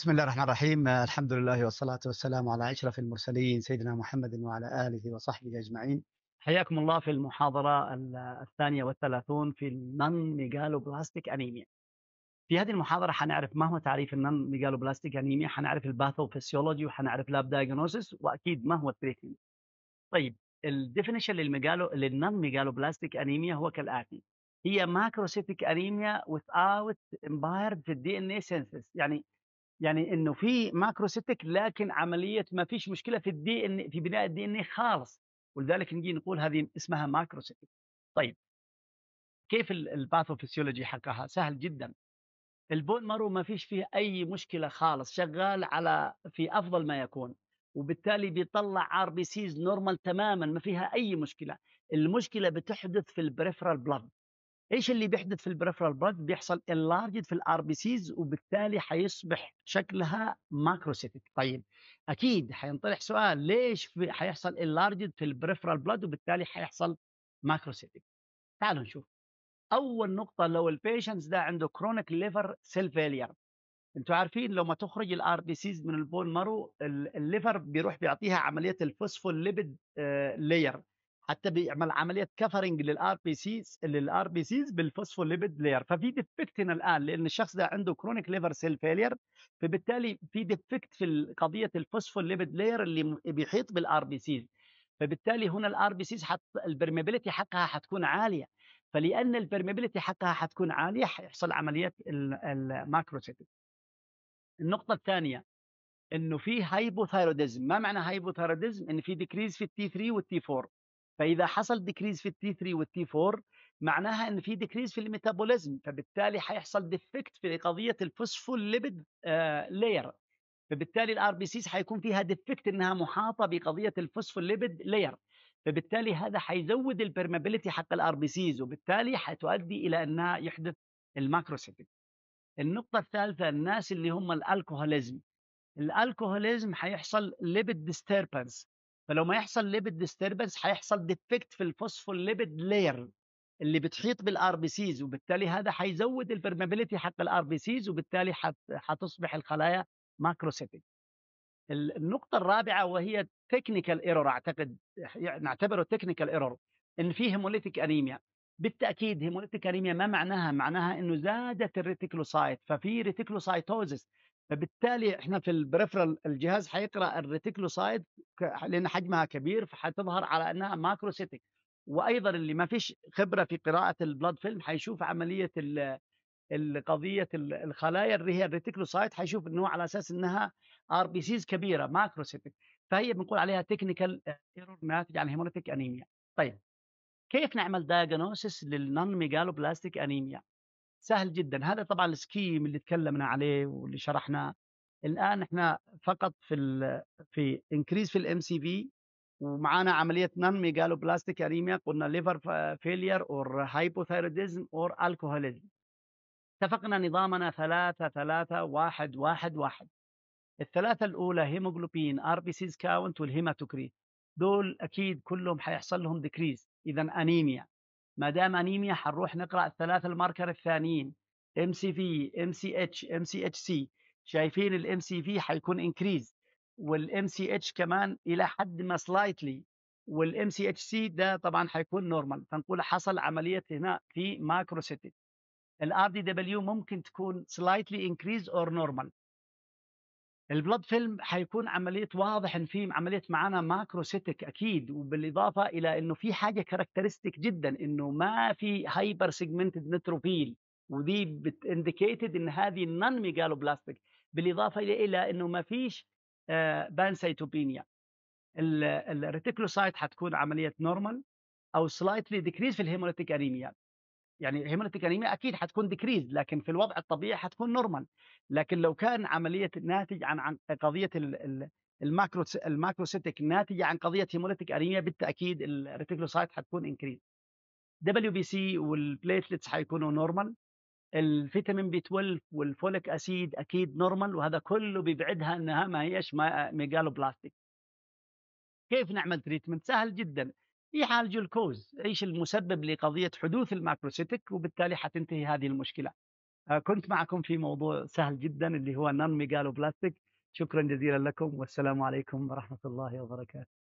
بسم الله الرحمن الرحيم. الحمد لله والصلاة والسلام على أشرف المرسلين سيدنا محمد وعلى آله وصحبه أجمعين. حياكم الله في المحاضرة الثانية والثلاثون في ال non-megaloblastic anemia في هذه المحاضرة حنعرف ما هو تعريف ال non-megaloblastic anemia حنعرف ال pathophysiology وحنعرف lab diagnosis وأكيد ما هو ال treatment طيب ال definition لل megalo لل non-megaloblastic anemia هو كالآتي. هي macrocytic anemia without impaired في ال DNA يعني يعني إنه في macrocytic لكن عملية ما فيش مشكلة في ال DN في بناء ال DNA خالص. ولذلك نجي نقول هذه اسمها macrocytic طيب. كيف ال pathophysiology حقها؟ سهل جدا. ال bone marrow ما فيش فيه أي مشكلة خالص شغال على في أفضل ما يكون. وبالتالي بيطلع RBCs normal تماما ما فيها أي مشكلة. المشكلة بتحدث في ال peripheral blood إيش اللي بيحدث في ال peripheral blood بيحصل enlarged في ال RBCs وبالتالي حيصبح شكلها macrocytic طيب أكيد حينطرح سؤال ليش في حيحصل enlarged في ال peripheral blood وبالتالي حيحصل macrocytic تعالوا نشوف. أول نقطة لو ال patients ده عنده chronic liver cell failure أنتوا عارفين لو ما تخرج ال RBCs من ال bone marrow ال liver بيروح بيعطيها عملية الفوسفوليبيد layer حتى بيعمل عملية covering لل RBCs لل RBCs بال phospholipid layer ففي defect هنا الآن لأن الشخص ده عنده chronic liver cell failure فبالتالي في defect في قضية ال phospholipid layer اللي بيحيط بال RBCs فبالتالي هنا ال RBCs حت ال permeability حقها حتكون عالية. فلأن البرميبيليتي حقها حتكون عالية حيحصل عمليه ال macrocytic النقطة الثانية إنه في hypothyroidism ما معنى hypothyroidism إن في decrease في ال T 3 وال T 4 فإذا حصل decrease في ال T 3 وال T 4 معناها إن في decrease في ال metabolism فبالتالي حيحصل defect في قضية ال phospholipid layer فبالتالي ال RBCs حيكون فيها defect إنها محاطة بقضية ال phospholipid layer فبالتالي هذا حيزود ال permeability حق ال RBCs وبالتالي حتؤدي إلى أنها يحدث ال macrocytic النقطة الثالثة الناس اللي هم ال alcoholism ال alcoholism حيحصل lipid disturbance فلو ما يحصل lipid disturbance حيحصل defect في ال phospholipid layer اللي بتحيط بال RBCs وبالتالي هذا حيزود ال permeability حق ال RBCs وبالتالي حتصبح الخلايا macrocytic النقطة الرابعة وهي technical error أعتقد نعتبره technical error إن في hemolytic anemia بالتأكيد hemolytic anemia ما معناها معناها إنه زادت ال reticulocyte ففي reticulocytosis فبالتالي إحنا في ال peripheral الجهاز حيقرأ ال reticulocyte لأن حجمها كبير فحتظهر على إنها macrocytic وأيضا اللي ما فيش خبرة في قراءة ال blood film حيشوف عملية القضية الخلايا اللي هي ال reticulocyte حيشوف إنه على أساس إنها RBCs كبيرة macrocytic فهي بنقول عليها technical error ناتج عن hemolytic anemia طيب كيف نعمل diagnosis لل non-megaloblastic anemia سهل جدا. هذا طبعا ال scheme اللي تكلمنا عليه واللي شرحناه. الآن إحنا فقط في ال في increase في ال MCV ومعانا عملية non-megaloblastic anemia قلنا liver failure or hypothyroidism or alcoholism اتفقنا نظامنا ثلاثة ثلاثة واحد واحد واحد. الثلاثة الأولى hemoglobin RBCs count وال hematocrit دول أكيد كلهم حيحصل لهم decrease إذا أنيميا ما دام أنيميا حنروح نقرأ الثلاثة ال marker الثانيين ام سي في ام سي اتش ام سي اتش سي شايفين الام سي في حيكون increase وال MCH كمان إلى حد ما slightly وال MCHC ده طبعا حيكون normal فنقول حصل عملية هنا في macrocytic ال RDW ممكن تكون slightly increase or normal ال blood film حيكون عملية واضح إن في عملية معانا macrocytic أكيد وبالإضافة إلى إنه في حاجة characteristic جدا إنه ما في hypersegmented neutrophil ودي بت indicated إن هذه non-megaloblastic بالإضافة إلى إنه ما فيش pancytopenia ال reticulocyte حتكون عملية normal أو slightly decrease في ال hemolytic anemia يعني ال hemolytic anemia أكيد حتكون decrease لكن في الوضع الطبيعي حتكون normal لكن لو كان عملية ناتج عن عن قضية ال macro ال macrocytic ناتجه عن قضية hemolytic anemia بالتأكيد ال reticulocyte حتكون increase WBC وال platelets حيكونوا normal الفيتامين B 12 وال folic acid أكيد normal وهذا كله بيبعدها إنها ما هيش megaloblastic كيف نعمل treatment سهل جدا. يعالج ال cause. إيش المسبب لقضية حدوث ال macrocytic وبالتالي حتنتهي هذه المشكلة. آه، كنت معكم في موضوع سهل جدا اللي هو non-megaloblastic. شكرا جزيلا لكم والسلام عليكم ورحمة الله وبركاته.